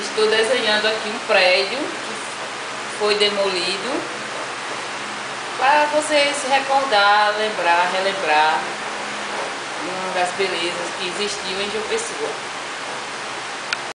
Estou desenhando aqui um prédio que foi demolido para você se recordar, lembrar, relembrar das belezas que existiam em João Pessoa.